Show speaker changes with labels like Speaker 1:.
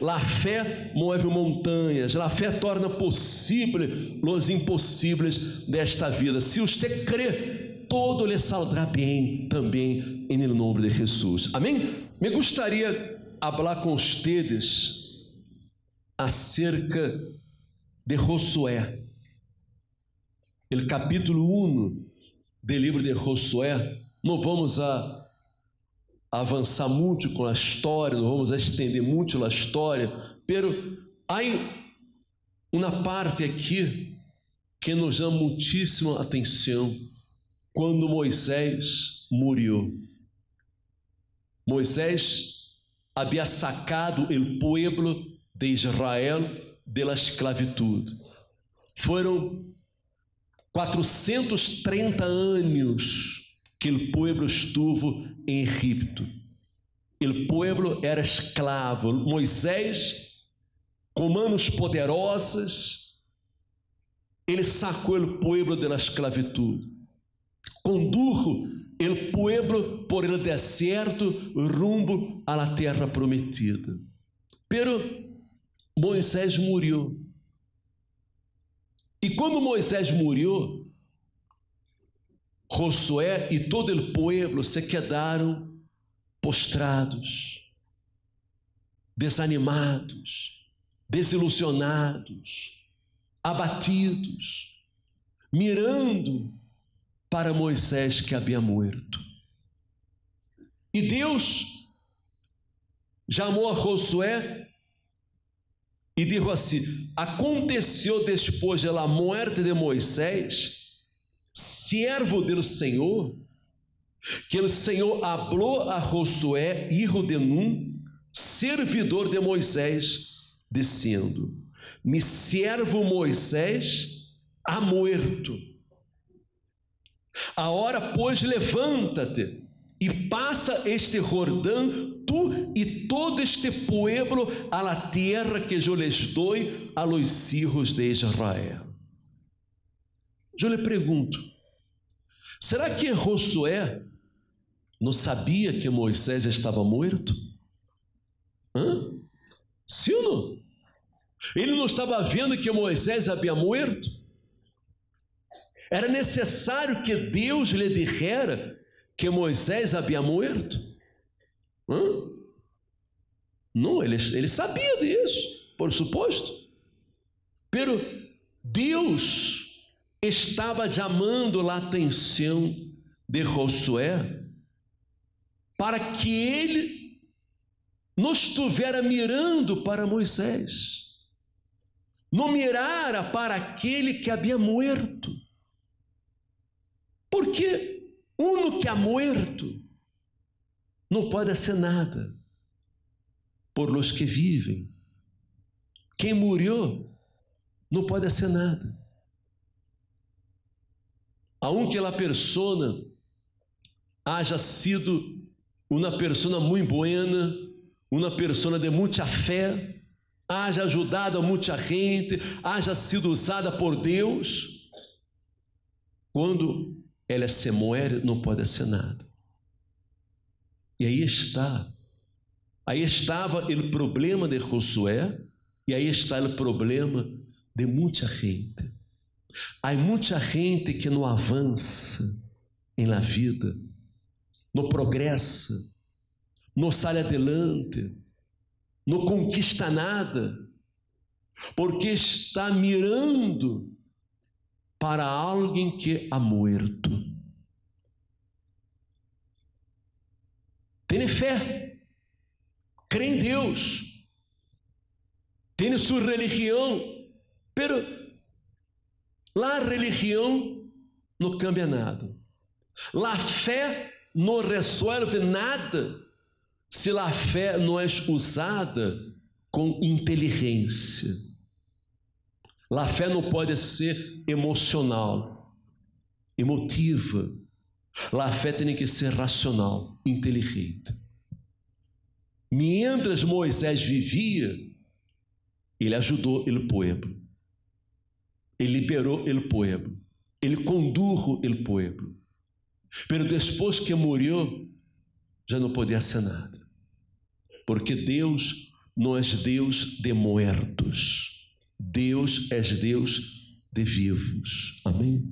Speaker 1: La fé move montanhas, la fé torna possível os impossíveis desta vida. Se você crê, todo lhe saldrá bem também em nome de Jesus. Amém? Me gostaria falar com vocês acerca de Josué. O capítulo 1 do livro de Josué, não vamos a avançar muito com a história, não vamos estender muito a história, pero há uma parte aqui que nos chama muitíssima atenção quando Moisés morreu. Moisés havia sacado o povo de Israel da esclavitud. Foram 430 anos que o povo estuvo em Egipto. O povo era escravo. Moisés, com manos poderosas, ele sacou o povo da esclavitud. Condujo o povo por el deserto rumbo à terra prometida. Pero Moisés morreu. E quando Moisés morreu, Josué e todo o povo se quedaram postrados, desanimados, desilusionados, abatidos, mirando para Moisés que havia morto. E Deus chamou a Josué e disse assim: Aconteceu depois da morte de Moisés servo do Senhor, que o Senhor falou a Josué, hijo de Nun, servidor de Moisés, dizendo: Mi servo Moisés ha muerto. Agora, pois, levanta-te e passa este Jordão, tu e todo este pueblo, a la terra que eu lhes dou a los hijos de Israel. Eu lhe pergunto: será que Josué não sabia que Moisés estava morto? Hã? Sim ou não? Ele não estava vendo que Moisés havia morto? Era necessário que Deus lhe dijera que Moisés havia morto? Hã? Não, ele, ele sabia disso, por suposto. Pero Deus estava chamando a atenção de Josué para que ele não estivesse mirando para Moisés, não mirara para aquele que havia morto. Porque um que ha morto não pode ser nada por los que vivem. Quem morreu não pode ser nada aunque a persona haja sido uma persona muito buena, uma persona de muita fé, haja ajudado a muita gente, haja sido usada por Deus, quando ela se muere, não pode ser nada. E aí está, aí estava o problema de Josué, e aí está o problema de muita gente. Há muita gente que não avança em la vida, não progressa, não sai adelante, não conquista nada, porque está mirando para alguém que ha muerto. Tem fé, crê em Deus, tem sua religião, pero Lá religião não cambia nada. Lá fé não resolve nada se a fé não é usada com inteligência. A fé não pode ser emocional, emotiva. A fé tem que ser racional, inteligente. Mientras Moisés vivia, ele ajudou o povo. Ele liberou o povo. Ele condujo o povo. Pero depois que morreu, já não podia ser nada. Porque Deus não és Deus de muertos, Deus és Deus de vivos. Amém?